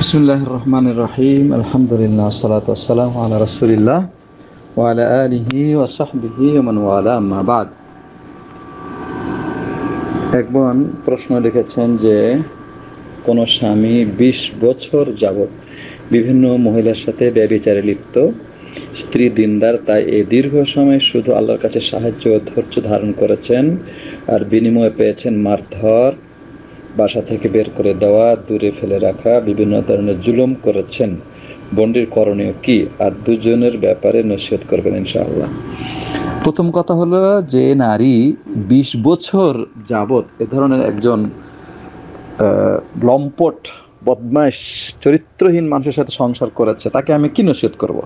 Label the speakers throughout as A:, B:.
A: বিসমুল্লাহ রহমান রহিম আলহামদুলিল্লাহ সালাত আসসালাম আলা রসুলিল্লাহ ওয়ালা আলিহি ওয়াসাহবিহি ওমান ওয়ালা আম্মা বাদ প্রশ্ন লিখেছেন যে, কোনো স্বামী বিশ বছর যাবৎ বিভিন্ন মহিলার সাথে ব্যবিচারে লিপ্ত, স্ত্রী দিনদার, তাই এই দীর্ঘ সময় শুধু আল্লাহর কাছে সাহায্য ধৈর্য ধারণ করেছেন আর বিনিময়ে পেয়েছেন মারধর বাসা থেকে বের করে দেওয়া, দূরে ফেলে রাখা, বিভিন্ন ধরনের জুলুম করেছেন। বন্ডির করণীয় কি? আর দুজনের ব্যাপারে নসিহত করবেন ইনশাআল্লাহ। প্রথম কথা হলো যে নারী বিশ বছর যাবৎ এ ধরনের একজন লম্পট, বদমাইশ, চরিত্রহীন মানুষের সাথে সংসার করেছে, তাকে আমি কি নসিহত করব।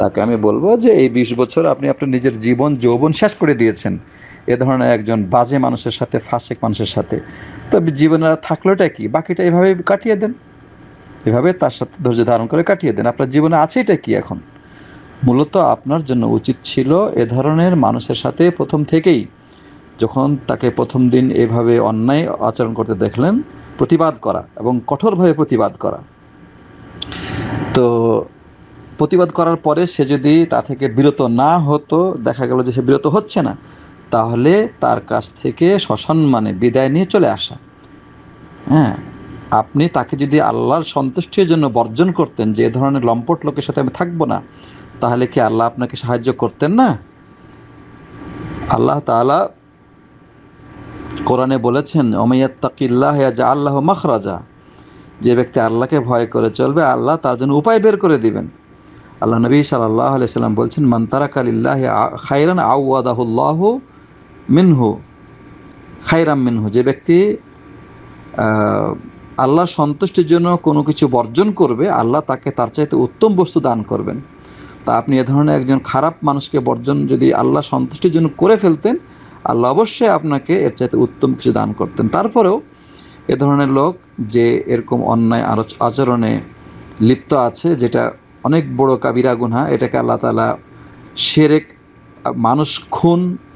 A: তাকে আমি বলব যে এই বিশ বছর আপনি আপনার নিজের জীবন, যৌবন শেষ করে দিয়েছেন। এ ধরনের একজন বাজে মানুষের সাথে, ফাসেক মানুষের সাথে। তবে জীবনে থাকলোটা কি? বাকিটা এভাবে কাটিয়ে দেন। এভাবে তার সাথে ধৈর্য ধারণ করে কাটিয়ে দেন। আপনার জীবনে আছে এটা কি এখন? মূলত আপনার জন্য উচিত ছিল এ ধরনের মানুষের সাথে প্রথম থেকেই যখন তাকে প্রথম দিন এভাবে অন্যায় আচরণ করতে দেখলেন, প্রতিবাদ করা এবং কঠোরভাবে প্রতিবাদ করা। তো প্রতিবাদ করার পরে সে যদি তা থেকে বিরত না হতো, দেখা গেল যে সে বিরত হচ্ছে না তাহলে তার কাছ থেকে সসম্মানে বিদায় নিয়ে চলে আসা। হ্যাঁ আপনি তাকে যদি আল্লাহর সন্তুষ্টির জন্য বর্জন করতেন, যে ধরনের লম্পট লোকের সাথে আমি থাকব না, তাহলে কি আল্লাহ আপনাকে সাহায্য করতেন না? আল্লাহ তাআলা কোরআনে বলেছেন ওমাইয়াত্তাকিল্লাহ যা আল্লাহ মখরাজা। যে ব্যক্তি আল্লাহকে ভয় করে চলবে, আল্লাহ তার জন্য উপায় বের করে দিবেন। আল্লাহ নবী সাল্লাহ আলাইসাল্লাম বলছেন মন্তারাকালিল্লাহ খাইরান আউয়াদাহুল্লাহ মিনহু খাইরাম মিনহু, যে ব্যক্তি আল্লাহ সন্তুষ্টির জন্য কোনো কিছু বর্জন করবে, আল্লাহ তাকে তার চাইতে উত্তম বস্তু দান করবেন। তা আপনি এ ধরনের একজন খারাপ মানুষকে বর্জন যদি আল্লাহ সন্তুষ্টির জন্য করে ফেলতেন, আল্লাহ অবশ্যই আপনাকে এর চাইতে উত্তম কিছু দান করতেন। তারপরেও এ ধরনের লোক যে এরকম অন্যায় আচরণে লিপ্ত আছে, যেটা অনেক বড় কাবিরা গুনহা, এটাকে আল্লাহ তালা সেরেক, মানুষ খুন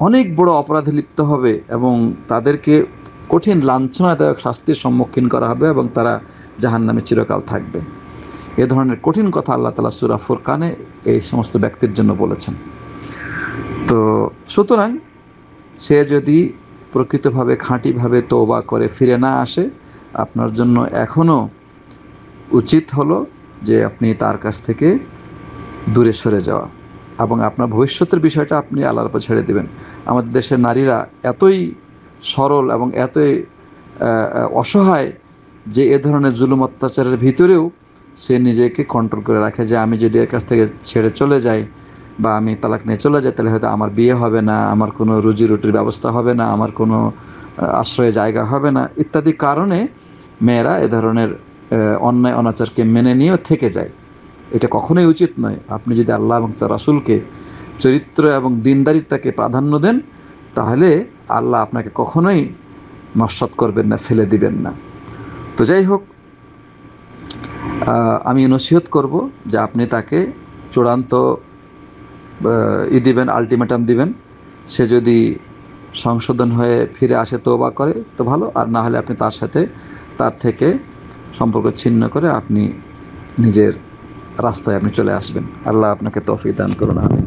A: অনেক বড় অপরাধে লিপ্ত হবে এবং তাদেরকে কঠিন লাঞ্ছনাদায়ক শাস্তির সম্মুখীন করা হবে এবং তারা জাহান নামে চিরকাল থাকবে। এ ধরনের কঠিন কথা আল্লাহ তালা সুরা ফুরকানে এই সমস্ত ব্যক্তির জন্য বলেছেন। তো সুতরাং সে যদি প্রকৃতভাবে খাঁটিভাবে তৌবা করে ফিরে না আসে, আপনার জন্য এখনও উচিত হলো যে আপনি তার কাছ থেকে দূরে সরে যাওয়া। এবং আপনার ভবিষ্যতের বিষয়টা আপনি আল্লাহর উপর ছেড়ে দেবেন। আমাদের দেশের নারীরা এতই সরল এবং এতই অসহায় যে এ ধরনের জুলুম অত্যাচারের ভিতরেও সে নিজেকে কন্ট্রোল করে রাখে যে আমি যদি এর কাছ থেকে ছেড়ে চলে যাই বা আমি তালাক নিয়ে চলে যাই, তাহলে হয়তো আমার বিয়ে হবে না, আমার কোনো রুজি রুটির ব্যবস্থা হবে না, আমার কোনো আশ্রয় জায়গা হবে না ইত্যাদি কারণে মেয়েরা এ ধরনের অন্যায়, অনাচারকে মেনে নিয়েও থেকে যায়। এটা কখনোই উচিত নয়। আপনি যদি আল্লাহ এবং তার রাসুলকে চরিত্র এবং দিনদারিতাকে প্রাধান্য দেন, তাহলে আল্লাহ আপনাকে কখনোই নস্বাত করবেন না, ফেলে দিবেন না। তো যাই হোক আমি নসিহত করব যে আপনি তাকে চূড়ান্ত ই দিবেন আলটিমেটাম দিবেন। সে যদি সংশোধন হয়ে ফিরে আসে তোবা করে, তো ভালো। আর না হলে আপনি তার সাথে, তার থেকে সম্পর্ক ছিন্ন করে আপনি নিজের রাস্তায় আপনি চলে আসবেন। আল্লাহ আপনাকে তফি দান করুন আমি